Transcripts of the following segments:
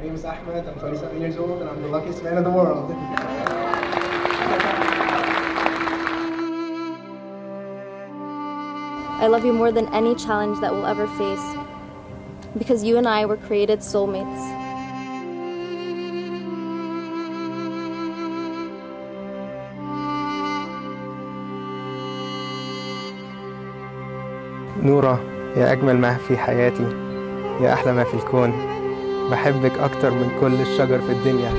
My name is Ahmed. I'm 27 years old, and I'm the luckiest man in the world. I love you more than any challenge that we'll ever face. Because you and I were created soulmates. نورة يا أجمل ما في حياتي يا أحلى ما في الكون بحبك أكتر من كل الشجر في الدنيا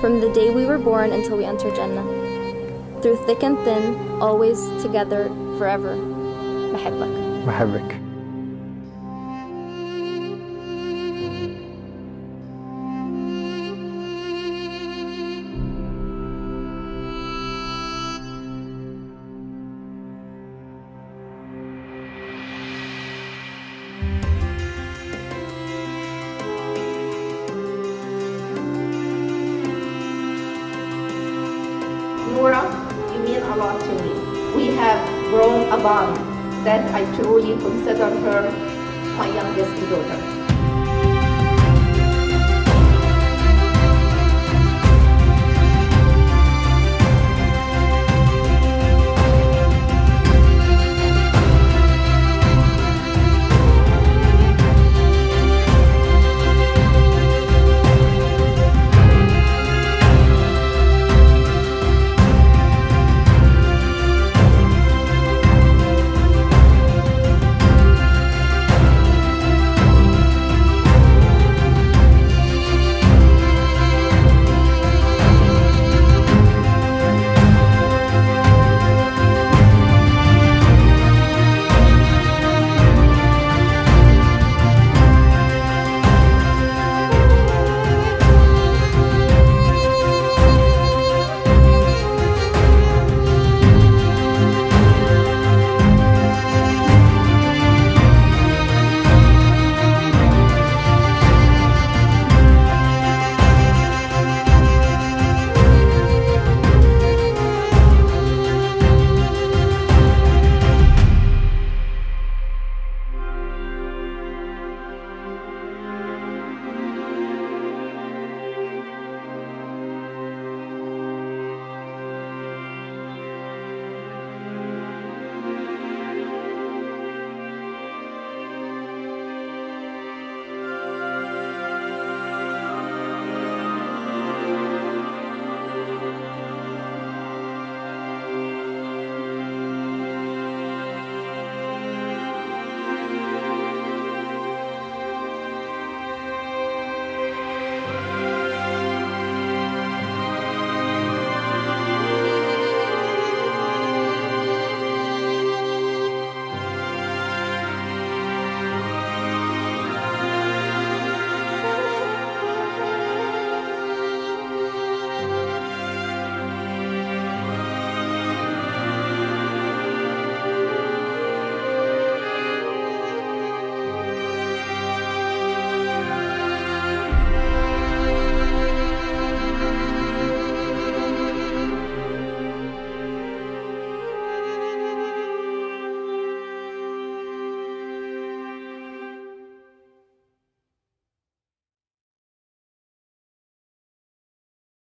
From the day we were born until we enter Jannah. Through thick and thin, always together, forever. بحبك. بحبك Nora, you mean a lot to me. We have grown a bond that I truly consider her my youngest daughter.